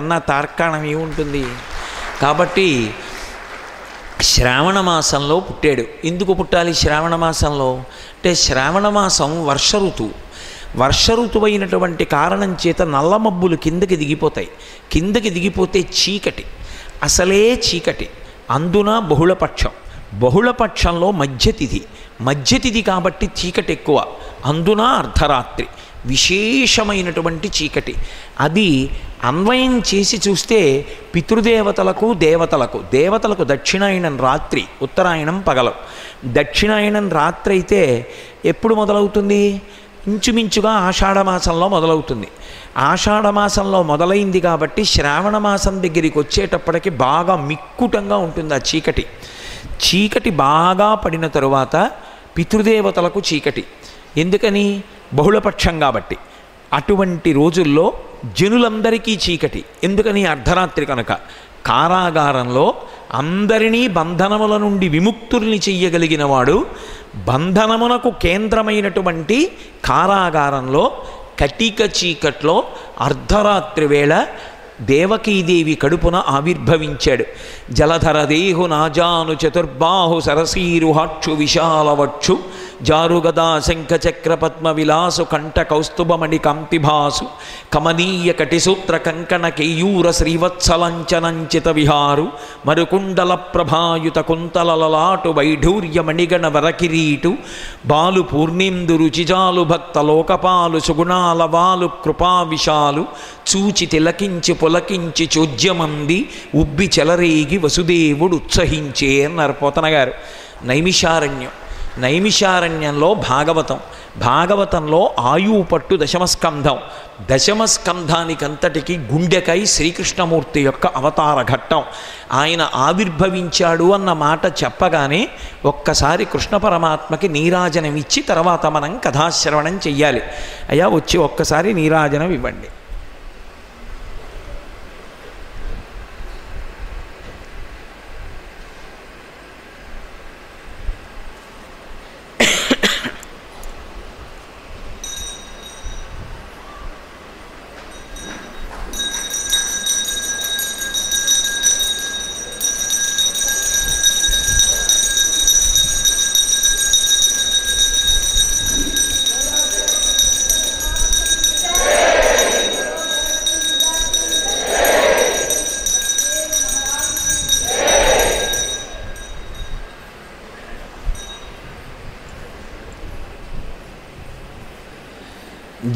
అన్న తార్కాణం ఏముంటుంది? కాబట్టి శ్రావణ మాసంలో పుట్టాడు. ఎందుకు పుట్టాలి శ్రావణ మాసంలో? అంటే శ్రావణ మాసం వర్ష ఋతువు వర్ష ఋతువైనటువంటి కారణం చేత నల్ల మబ్బులు కిందకి దిగిపోతాయి. కిందకి దిగిపోతే చీకటి. అసలే చీకటి. అందున బహుళపక్షం. బహుళపక్షంలో మధ్యతిథి. మధ్యతిథి కాబట్టి చీకటి ఎక్కువ. అందున అర్ధరాత్రి. విశేషమైనటువంటి చీకటి. అది అన్వయం చేసి చూస్తే పితృదేవతలకు దేవతలకు దేవతలకు దక్షిణాయనం రాత్రి ఉత్తరాయణం పగలం. దక్షిణాయనం రాత్రి అయితే ఎప్పుడు మొదలవుతుంది? ఇంచుమించుగా ఆషాఢమాసంలో మొదలవుతుంది. ఆషాఢమాసంలో మొదలైంది కాబట్టి శ్రావణ మాసం దగ్గరికి వచ్చేటప్పటికి బాగా మిక్కుటంగా ఉంటుంది ఆ చీకటి. చీకటి బాగా పడిన తరువాత పితృదేవతలకు చీకటి. ఎందుకని? బహుళపక్షం కాబట్టి. అటువంటి రోజుల్లో జనులందరికీ చీకటి. ఎందుకని? అర్ధరాత్రి కనుక. కారాగారంలో అందరినీ బంధనముల నుండి విముక్తుల్ని చెయ్యగలిగిన వాడు బంధనమునకు కేంద్రమైనటువంటి కారాగారంలో కటిక చీకట్లో అర్ధరాత్రి వేళ దేవకీదేవి కడుపున ఆవిర్భవించాడు. జలధర దేహు నాజాను చతుర్బాహు సరసీరుహాక్షు విశాలవక్షు జారుగదా శంఖ చక్ర పద్మ విలాసు కంఠ కౌస్తుభమణి కంతిభాసు కమనీయ కటిసూత్ర కంకణ కేయూర శ్రీవత్సలంచనంచిత విహారు మరుకుండల ప్రభాయుత కుంతలలలాటు వైఢూర్య మణిగణ వరకిరీటు బాలు పూర్ణిందు రుచిజాలు భక్త లోకపాలు సుగుణాల వాలు కృపా విశాలు చూచి తిలకించి పులకించి చోద్యమంది ఉబ్బి చెలరేగి వసుదేవుడు ఉత్సహించే అన్నారు గారు. నైమిషారణ్యం. నైమిషారణ్యంలో భాగవతం. భాగవతంలో ఆయువు పట్టు దశమస్కంధం. దశమస్కంధానికంతటికి గుండెకై శ్రీకృష్ణమూర్తి యొక్క అవతార ఘట్టం. ఆయన ఆవిర్భవించాడు అన్న మాట చెప్పగానే ఒక్కసారి కృష్ణ పరమాత్మకి నీరాజనం ఇచ్చి తర్వాత మనం కథాశ్రవణం చెయ్యాలి. అయ్యా వచ్చి ఒక్కసారి నీరాజనం ఇవ్వండి.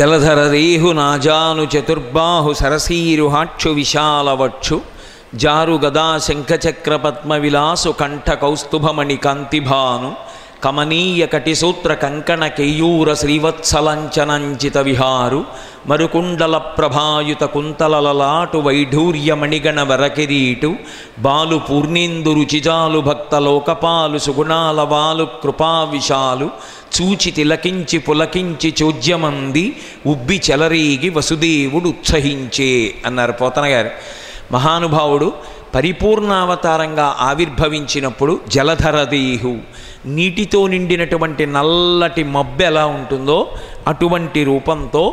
జలధర రేహు నాజాను చతుర్బాహు సరసీరుహాక్షు విశాలవక్షు జారు గదా శంఖచక్ర పద్మ విలాసు కంఠ కౌస్తుభమణి కాంతిభాను కమనీయ కటిసూత్ర కంకణ కేయూర శ్రీవత్సలంచనంచిత విహారు మరుకుండల ప్రభాయుత కుంతలలలాటు వైఢూర్య మణిగణ వరకిరీటు బాలు పూర్ణేందు రుచిజాలు భక్త లోకపాలు సుగుణాల వాలు కృపా విశాలు చూచి తిలకించి పులకించి చోద్యమంది ఉబ్బి చెలరేగి వసుదేవుడు ఉత్సహించే అన్నారు పోతన గారు. మహానుభావుడు పరిపూర్ణావతారంగా ఆవిర్భవించినప్పుడు జలధరదేహు నీటితో నిండినటువంటి నల్లటి మబ్బె ఎలా ఉంటుందో అటువంటి రూపంతో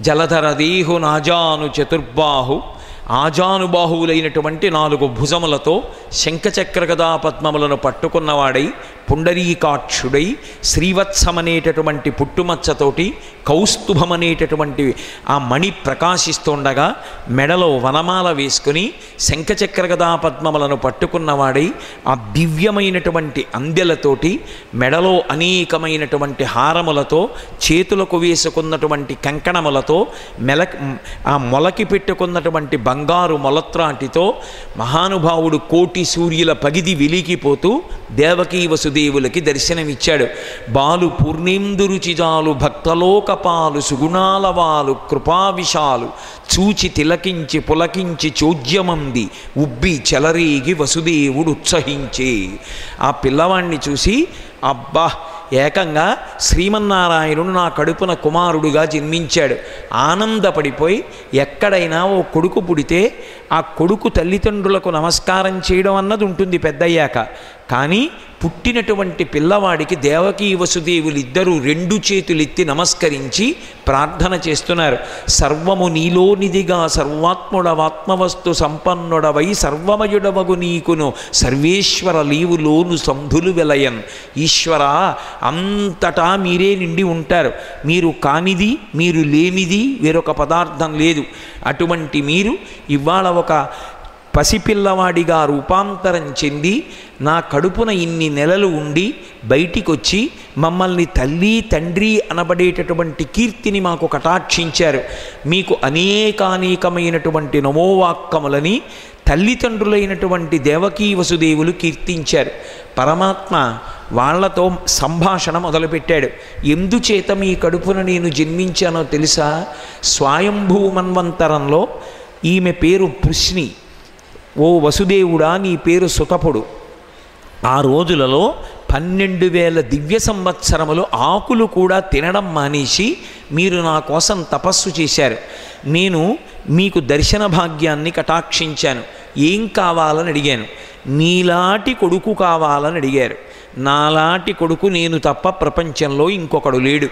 జలధరదేహు నాజాను చతుర్బాహు ఆజానుబాహువులైనటువంటి నాలుగు భుజములతో శంఖచక్రగదా పద్మములను పట్టుకున్నవాడై పుండరీకాక్షుడై శ్రీవత్సమనేటటువంటి పుట్టుమచ్చతోటి కౌస్తుభమనేటటువంటి ఆ మణి ప్రకాశిస్తుండగా మెడలో వనమాల వేసుకుని శంఖచక్ర గదా పద్మములను పట్టుకున్నవాడై ఆ దివ్యమైనటువంటి అందెలతోటి మెడలో అనేకమైనటువంటి హారములతో చేతులకు వేసుకున్నటువంటి కంకణములతో మెల ఆ మొలకి పెట్టుకున్నటువంటి బంగారు మొలత్రాటితో మహానుభావుడు కోటి సూర్యుల పగిది వెలిగిపోతూ దేవకీ దేవులకి దర్శనమిచ్చాడు. బాలు పూర్ణిందురుచిజాలు భక్తలోకపాలు సుగుణాలవాలు కృపావిషాలు చూచి తిలకించి పులకించి చోద్యమంది ఉబ్బి చెలరేగి వసుదేవుడు ఉత్సహించే. ఆ పిల్లవాణ్ణి చూసి అబ్బా ఏకంగా శ్రీమన్నారాయణుడు నా కడుపున కుమారుడుగా జన్మించాడు. ఆనందపడిపోయి ఎక్కడైనా ఓ కొడుకు పుడితే ఆ కొడుకు తల్లిదండ్రులకు నమస్కారం చేయడం అన్నది ఉంటుంది పెద్దయ్యాక. కానీ పుట్టినటువంటి పిల్లవాడికి దేవకీ వసుదేవులు ఇద్దరూ రెండు చేతులెత్తి నమస్కరించి ప్రార్థన చేస్తున్నారు. సర్వము నీలోనిదిగా సర్వాత్ముడవాత్మవస్తు సంపన్నుడవై సర్వమయుడవగు నీకును. సర్వేశ్వర లీవులోను సంధులు వెలయన్. ఈశ్వర అంతటా మీరే నిండి ఉంటారు. మీరు కానిది మీరు లేనిది వేరొక పదార్థం లేదు. అటువంటి మీరు ఇవాళ ఒక పసిపిల్లవాడిగా రూపాంతరం చెంది నా కడుపున ఇన్ని నెలలు ఉండి బయటికొచ్చి మమ్మల్ని తల్లి తండ్రి అనబడేటటువంటి కీర్తిని మాకు కటాక్షించారు. మీకు అనేకానేకమైనటువంటి నమోవాక్కములని తల్లిదండ్రులైనటువంటి దేవకీ వసుదేవులు కీర్తించారు. పరమాత్మ వాళ్ళతో సంభాషణ మొదలుపెట్టాడు. ఎందుచేత మీ కడుపున నేను జన్మించానో తెలుసా? స్వయంభూ మన్వంతరంలో ఈమె పేరు పృష్ణి ఓ వసుదేవుడా నీ పేరు సుతపుడు. ఆ రోజులలో పన్నెండు వేల దివ్య సంవత్సరములు ఆకులు కూడా తినడం మానేసి మీరు నా కోసం తపస్సు చేశారు. నేను మీకు దర్శన భాగ్యాన్ని కటాక్షించాను. ఏం కావాలని అడిగాను. నీలాటి కొడుకు కావాలని అడిగారు. నాలాటి కొడుకు నేను తప్ప ప్రపంచంలో ఇంకొకడు లేడు.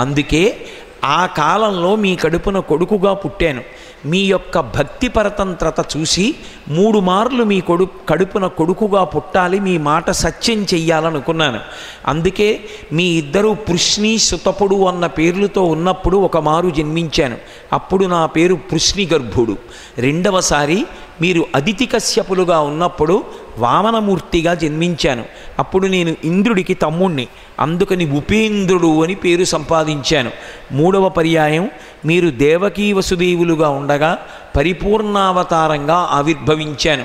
అందుకే ఆ కాలంలో మీ కడుపున కొడుకుగా పుట్టాను. మీ యొక్క భక్తి పరతంత్రత చూసి మూడు మార్లు మీ కొడు కడుపున కొడుకుగా పుట్టాలి మీ మాట సత్యం చెయ్యాలనుకున్నాను. అందుకే మీ ఇద్దరు పృష్ణి సుతపుడు అన్న పేర్లతో ఉన్నప్పుడు ఒక మారు జన్మించాను. అప్పుడు నా పేరు పృష్ణి గర్భుడు. రెండవసారి మీరు అదితి కశ్యపులుగా ఉన్నప్పుడు వామనమూర్తిగా జన్మించాను. అప్పుడు నేను ఇంద్రుడికి తమ్ముణ్ణి. అందుకని ఉపేంద్రుడు అని పేరు సంపాదించాను. మూడవ పర్యాయం మీరు దేవకీ వసుదేవులుగా ఉండగా పరిపూర్ణావతారంగా ఆవిర్భవించాను.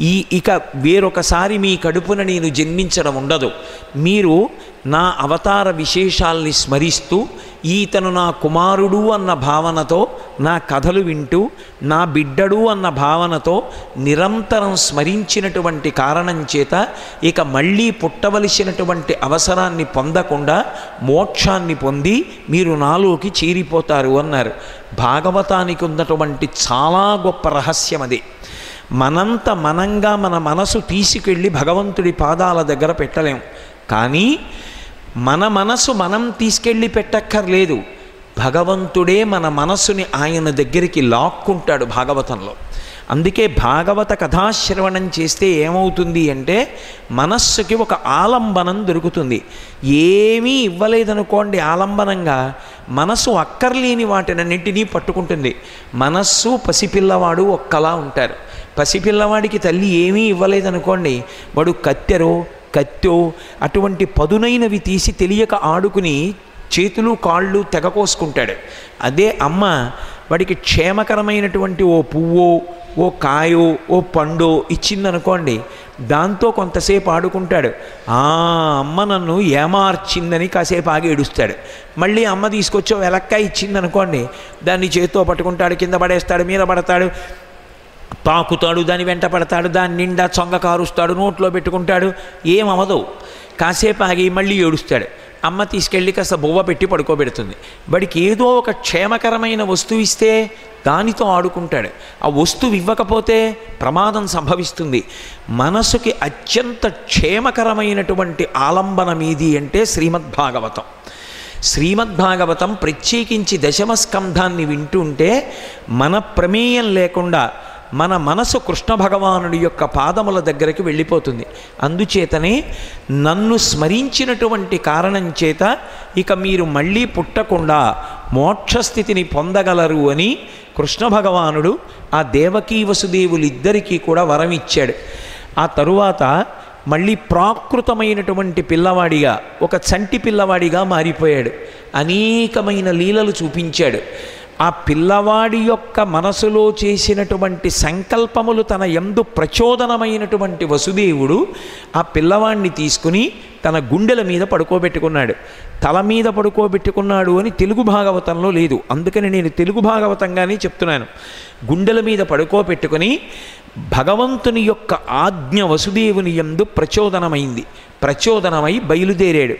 ఈ ఇక వేరొకసారి మీ కడుపున నేను జన్మించడం ఉండదు. మీరు నా అవతార విశేషాల్ని స్మరిస్తూ ఈతను నా కుమారుడు అన్న భావనతో నా కథలు వింటూ నా బిడ్డడు అన్న భావనతో నిరంతరం స్మరించినటువంటి కారణం చేత ఇక మళ్ళీ పుట్టవలసినటువంటి అవసరాన్ని పొందకుండా మోక్షాన్ని పొంది మీరు నాలోకి చేరిపోతారు అన్నారు. భాగవతానికి ఉన్నటువంటి చాలా గొప్ప రహస్యం అది. మనంత మనంగా మన మనసు తీసుకెళ్ళి భగవంతుడి పాదాల దగ్గర పెట్టలేం. కానీ మన మనసు మనం తీసుకెళ్ళి పెట్టక్కర్లేదు. భగవంతుడే మన మనసుని ఆయన దగ్గరికి లాక్కుంటాడు భాగవతంలో. అందుకే భాగవత కథాశ్రవణం చేస్తే ఏమవుతుంది అంటే మనస్సుకి ఒక ఆలంబనం దొరుకుతుంది. ఏమీ ఇవ్వలేదనుకోండి ఆలంబనంగా మనసు అక్కర్లేని వాటినన్నింటినీ పట్టుకుంటుంది. మనస్సు పసిపిల్లవాడు ఒక్కలా ఉంటారు. పసిపిల్లవాడికి తల్లి ఏమీ ఇవ్వలేదనుకోండి వాడు కత్తెరో కత్తో అటువంటి పదునైనవి తీసి తెలియక ఆడుకుని చేతులు కాళ్ళు తెగకోసుకుంటాడు అదే అమ్మ వాడికి క్షేమకరమైనటువంటి ఓ పువ్వో ఓ కాయో ఓ పండో ఇచ్చిందనుకోండి దాంతో కొంతసేపు ఆడుకుంటాడు. ఆ అమ్మ నన్ను ఏమార్చిందని కాసేపు ఆగి ఏడుస్తాడు. మళ్ళీ అమ్మ తీసుకొచ్చో వెలక్కాయ ఇచ్చిందనుకోండి దాన్ని చేత్తో పట్టుకుంటాడు కింద పడేస్తాడు మీద పడతాడు తాకుతాడు దాని వెంట పడతాడు దాని నిండా చొంగ కారుస్తాడు నోట్లో పెట్టుకుంటాడు ఏమవదు కాసేపు ఆగి మళ్ళీ ఏడుస్తాడు. అమ్మ తీసుకెళ్ళి కాస్త బొవ్వ పెట్టి పడుకోబెడుతుంది. వాడికి ఏదో ఒక క్షేమకరమైన వస్తువు ఇస్తే దానితో ఆడుకుంటాడు. ఆ వస్తువు ఇవ్వకపోతే ప్రమాదం సంభవిస్తుంది. మనసుకి అత్యంత క్షేమకరమైనటువంటి ఆలంబనం ఏది అంటే శ్రీమద్భాగవతం. శ్రీమద్భాగవతం ప్రత్యేకించి దశమస్కంధాన్ని వింటుంటే మన ప్రమేయం లేకుండా మన మనసు కృష్ణ భగవానుడి యొక్క పాదముల దగ్గరికి వెళ్ళిపోతుంది. అందుచేతనే నన్ను స్మరించినటువంటి కారణం చేత ఇక మీరు మళ్ళీ పుట్టకుండా మోక్షస్థితిని పొందగలరు అని కృష్ణ భగవానుడు ఆ దేవకీ వసుదేవులిద్దరికీ కూడా వరం ఇచ్చాడు ఆ తరువాత మళ్ళీ ప్రాకృతమైనటువంటి పిల్లవాడిగా ఒక చంటి పిల్లవాడిగా మారిపోయాడు. అనేకమైన లీలలు చూపించాడు. ఆ పిల్లవాడి యొక్క మనసులో చేసినటువంటి సంకల్పములు తన ఎందు ప్రచోదనమైనటువంటి వసుదేవుడు ఆ పిల్లవాడిని తీసుకుని తన గుండెల మీద పడుకోబెట్టుకున్నాడు. తల మీద పడుకోబెట్టుకున్నాడు అని తెలుగు భాగవతంలో లేదు. అందుకని నేను తెలుగు భాగవతంగానే చెప్తున్నాను. గుండెల మీద పడుకోబెట్టుకుని భగవంతుని యొక్క ఆజ్ఞ వసుదేవుని ఎందు ప్రచోదనమైంది. ప్రచోదనమై బయలుదేరాడు.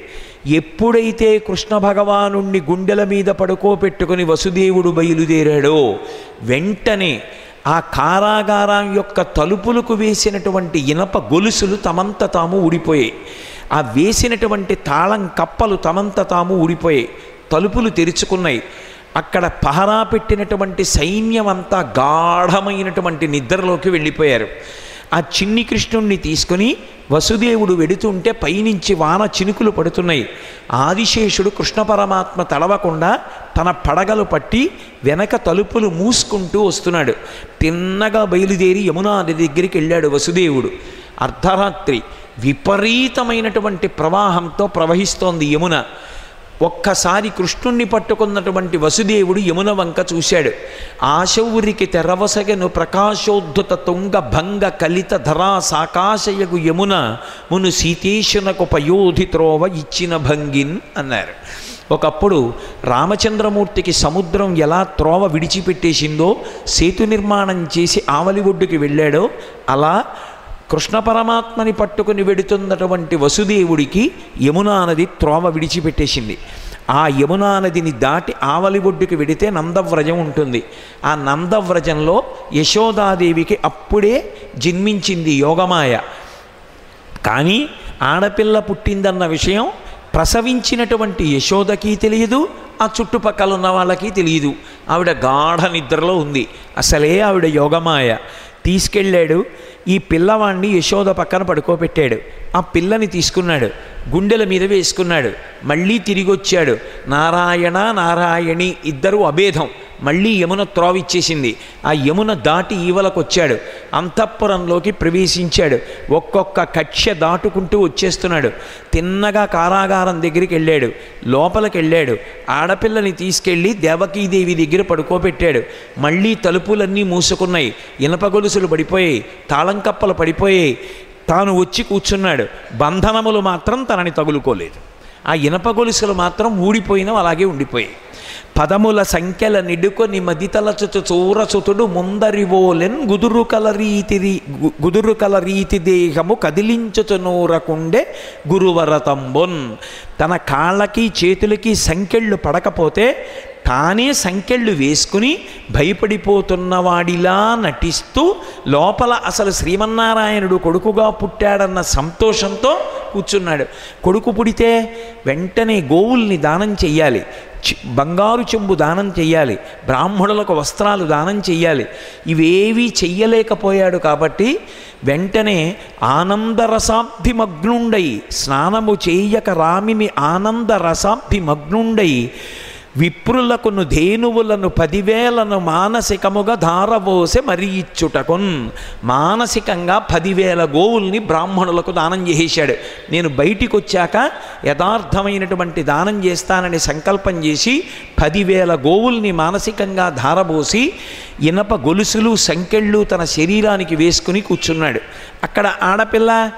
ఎప్పుడైతే కృష్ణ భగవానుణ్ణి గుండెల మీద పడుకోబెట్టుకుని వసుదేవుడు బయలుదేరాడో వెంటనే ఆ కారాగారం యొక్క తలుపులకు వేసినటువంటి ఇనప గొలుసులు తమంత తాము ఊడిపోయాయి. ఆ వేసినటువంటి తాళం కప్పలు తమంత తాము ఊడిపోయాయి తలుపులు తెరుచుకున్నాయి. అక్కడ పహరా పెట్టినటువంటి సైన్యం అంతా గాఢమైనటువంటి నిద్రలోకి వెళ్ళిపోయారు. ఆ చిన్ని కృష్ణుణ్ణి తీసుకుని వసుదేవుడు వెడుతుంటే పైనుంచి వాన చినుకులు పడుతున్నాయి. ఆదిశేషుడు కృష్ణ పరమాత్మ తడవకుండా తన పడగలు పట్టి వెనక తలుపులు మూసుకుంటూ వస్తున్నాడు. తిన్నగా బయలుదేరి యమునా నది దగ్గరికి వెళ్ళాడు వసుదేవుడు. అర్ధరాత్రి విపరీతమైనటువంటి ప్రవాహంతో ప్రవహిస్తోంది యమున. ఒక్కసారి కృష్ణుణ్ణి పట్టుకున్నటువంటి వసుదేవుడు యమున వంక చూశాడు. ఆశౌరికి తెరవసగను ప్రకాశోద్ధుత తుంగ భంగ కలిత ధరా సాకాశయగు యమున మును సీతేశునకు పయోధి త్రోవ ఇచ్చిన భంగిన్ అన్నారు. ఒకప్పుడు రామచంద్రమూర్తికి సముద్రం ఎలా త్రోవ విడిచిపెట్టేసిందో సేతు నిర్మాణం చేసి ఆవలి ఒడ్డుకి వెళ్ళాడో అలా కృష్ణ పరమాత్మని పట్టుకుని వెడుతున్నటువంటి వసుదేవుడికి యమునా నది త్రోవ విడిచిపెట్టేసింది. ఆ యమునా నదిని దాటి ఆవలి ఒడ్డుకి వెడితే నందవ్రజం ఉంటుంది. ఆ నందవ్రజంలో యశోదాదేవికి అప్పుడే జన్మించింది యోగమాయ. కానీ ఆడపిల్ల పుట్టిందన్న విషయం ప్రసవించినటువంటి యశోదకి తెలియదు ఆ చుట్టుపక్కల ఉన్న వాళ్ళకి తెలియదు. ఆవిడ గాఢ నిద్రలో ఉంది. అసలే ఆవిడ యోగమాయ. తీసుకెళ్ళాడు. ఈ పిల్లవాణ్ణి యశోద పక్కన పడుకోబెట్టాడు. ఆ పిల్లని తీసుకున్నాడు. గుండెల మీద వేసుకున్నాడు. మళ్ళీ తిరిగి వచ్చాడు నారాయణ నారాయణి ఇద్దరు అభేదం. మళ్ళీ యమున త్రోవిచ్చేసింది. ఆ యమున దాటి ఈవలకు వచ్చాడు అంతఃపురంలోకి ప్రవేశించాడు. ఒక్కొక్క కక్ష్య దాటుకుంటూ వచ్చేస్తున్నాడు. తిన్నగా కారాగారం దగ్గరికి వెళ్ళాడు లోపలికి వెళ్ళాడు ఆడపిల్లని తీసుకెళ్ళి దేవకీదేవి దగ్గర పడుకోబెట్టాడు. మళ్ళీ తలుపులన్నీ మూసుకున్నాయి. ఇనప గొలుసులు పడిపోయాయి. తాళం కప్పలు పడిపోయాయి. తాను వచ్చి కూర్చున్నాడు. బంధనములు మాత్రం తనని తగులుకోలేదు. ఆ ఇనప గొలుసులు మాత్రం ఊడిపోయిన అలాగే ఉండిపోయాయి. పదముల సంఖ్యల నిడుకొని మదితలచుచు చూరచుతుడు ముందరివోలెన్ గుదురు కలరీతి గుదురు కలరీతి దేహము కదిలించుచు నూరకుండే గురువరతంబున్ తన కాళ్ళకి చేతులకి సంఖ్యళ్ళు పడకపోతే తానే సంఖ్యళ్ళు వేసుకుని భయపడిపోతున్నవాడిలా నటిస్తూ లోపల అసలు శ్రీమన్నారాయణుడు కొడుకుగా పుట్టాడన్న సంతోషంతో కూర్చున్నాడు. కొడుకు పుడితే వెంటనే గోవుల్ని దానం చెయ్యాలి. బంగారు చెంబు దానం చెయ్యాలి. బ్రాహ్మణులకు వస్త్రాలు దానం చెయ్యాలి. ఇవేవీ చెయ్యలేకపోయాడు కాబట్టి వెంటనే ఆనందరసాబ్ధిమగ్నుండై స్నానము చేయక రామిని ఆనందరసాబ్ధిమగ్నుండై విప్రులకును ధేనువులను పదివేలను మానసికముగా ధారవోసే మరి ఇచ్చుటకున్. మానసికంగా పదివేల గోవుల్ని బ్రాహ్మణులకు దానం చేసేశాడు. నేను బయటికి వచ్చాక యథార్థమైనటువంటి దానం చేస్తానని సంకల్పం చేసి పదివేల గోవుల్ని మానసికంగా ధారబోసి ఇనప గొలుసులు సంకెళ్ళు తన శరీరానికి వేసుకుని కూర్చున్నాడు. అక్కడ ఆడపిల్ల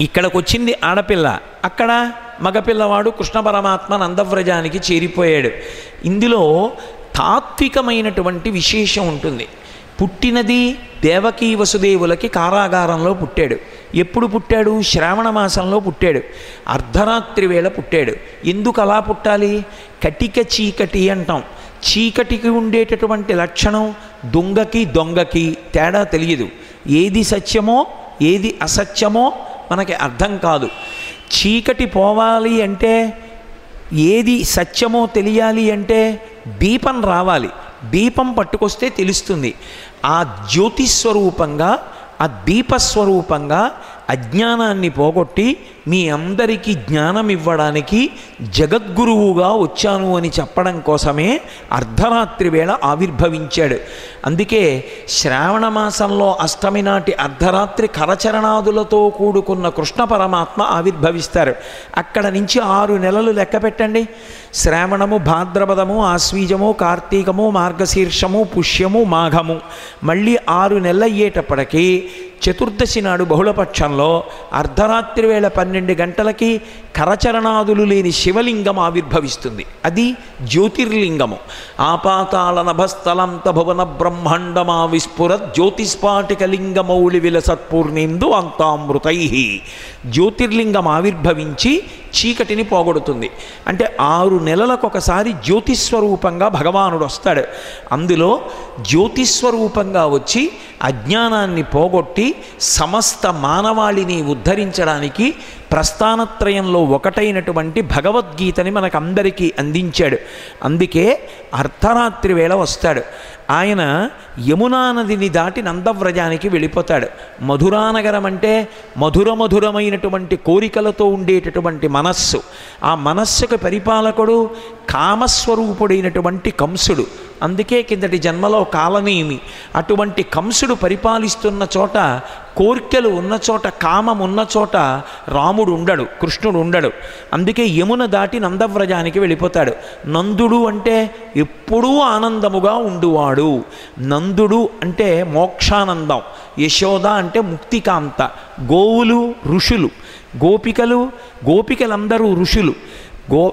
ఇక్కడికి వచ్చింది ఆడపిల్ల. అక్కడ మగపిల్లవాడు కృష్ణ పరమాత్మ నందవ్రజానికి చేరిపోయాడు. ఇందులో తాత్వికమైనటువంటి విశేషం ఉంటుంది. పుట్టినది దేవకీ వసుదేవులకి కారాగారంలో పుట్టాడు. ఎప్పుడు పుట్టాడు? శ్రావణ మాసంలో పుట్టాడు. అర్ధరాత్రి వేళ పుట్టాడు. ఎందుకు అలా పుట్టాలి? కటిక చీకటి అంటాం. చీకటికి ఉండేటటువంటి లక్షణం దొంగకి దొంగకి తేడా తెలియదు. ఏది సత్యమో ఏది అసత్యమో మనకి అర్థం కాదు. చీకటి పోవాలి అంటే ఏది సత్యమో తెలియాలి అంటే దీపం రావాలి. దీపం పట్టుకొస్తే తెలుస్తుంది. ఆ జ్యోతిస్వరూపంగా ఆ దీపస్వరూపంగా అజ్ఞానాన్ని పోగొట్టి మీ అందరికీ జ్ఞానం ఇవ్వడానికి జగద్గురువుగా వచ్చాను అని చెప్పడం కోసమే అర్ధరాత్రి వేళ ఆవిర్భవించాడు. అందుకే శ్రావణ మాసంలో అష్టమి నాటి అర్ధరాత్రి కరచరణాదులతో కూడుకున్న కృష్ణ పరమాత్మ ఆవిర్భవిస్తారు. అక్కడ నుంచి ఆరు నెలలు లెక్క పెట్టండి. శ్రావణము భాద్రపదము ఆశ్వీజము కార్తీకము మార్గశీర్షము పుష్యము మాఘము. మళ్ళీ ఆరు నెలలు అయ్యేటప్పటికీ చతుర్దశి నాడు బహుళపక్షంలో అర్ధరాత్రి వేళ పన్నెండు గంటలకి కరచరణాదులు లేని శివలింగం ఆవిర్భవిస్తుంది. అది జ్యోతిర్లింగము. ఆపాతాల నభస్థలంత భువన బ్రహ్మాండమా విస్ఫుర జ్యోతిస్పాటిక లింగమౌళి విలసత్పూర్ణేందు అంతామృతై. జ్యోతిర్లింగం ఆవిర్భవించి చీకటిని పోగొడుతుంది. అంటే ఆరు నెలలకు ఒకసారి జ్యోతిస్వరూపంగా భగవానుడు వస్తాడు. అందులో జ్యోతిస్వరూపంగా వచ్చి అజ్ఞానాన్ని పోగొట్టి సమస్త మానవాళిని ఉద్ధరించడానికి ప్రస్థానత్రయంలో ఒకటైనటువంటి భగవద్గీతని మనకందరికీ అందించాడు. అందుకే అర్ధరాత్రి వేళ వస్తాడు. ఆయన యమునా నదిని దాటి నందవ్రజానికి వెళ్ళిపోతాడు. మధురానగరం అంటే మధుర మధురమైనటువంటి కోరికలతో ఉండేటటువంటి మనస్సు. ఆ మనస్సుకు పరిపాలకుడు కామస్వరూపుడైనటువంటి కంసుడు. అందుకే కిందటి జన్మలో కాలనేమి అటువంటి కంసుడు పరిపాలిస్తున్న చోట కోర్కెలు ఉన్న చోట కామం ఉన్న చోట రాముడు ఉండడు కృష్ణుడు ఉండడు. అందుకే యమున దాటి నందవ్రజానికి వెళ్ళిపోతాడు. నందుడు అంటే ఎప్పుడూ ఆనందముగా ఉండువాడు. నందుడు అంటే మోక్షానందం యశోద అంటే ముక్తికాంత గోవులు ఋషులు గోపికలు గోపికలందరూ ఋషులు. గో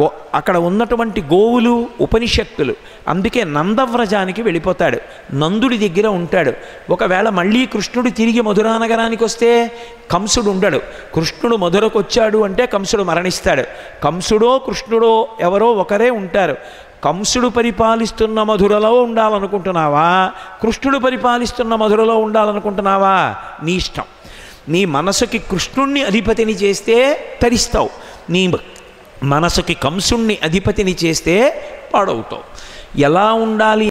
గో అక్కడ ఉన్నటువంటి గోవులు ఉపనిషత్తులు. అందుకే నందవ్రజానికి వెళ్ళిపోతాడు. నందుడి దగ్గర ఉంటాడు. ఒకవేళ మళ్ళీ కృష్ణుడు తిరిగి మధురానగరానికి వస్తే కంసుడు ఉండడు. కృష్ణుడు మధురకు వచ్చాడు అంటే కంసుడు మరణిస్తాడు. కంసుడో కృష్ణుడో ఎవరో ఒకరే ఉంటారు. కంసుడు పరిపాలిస్తున్న మధురలో ఉండాలనుకుంటున్నావా? కృష్ణుడు పరిపాలిస్తున్న మధురలో ఉండాలనుకుంటున్నావా? నీ ఇష్టం. నీ మనసుకి కృష్ణుణ్ణి అధిపతిని చేస్తే తరిస్తావు. నీ మనసుకి కంసుణ్ణి అధిపతిని చేస్తే పాడవుతావు. ఎలా ఉండాలి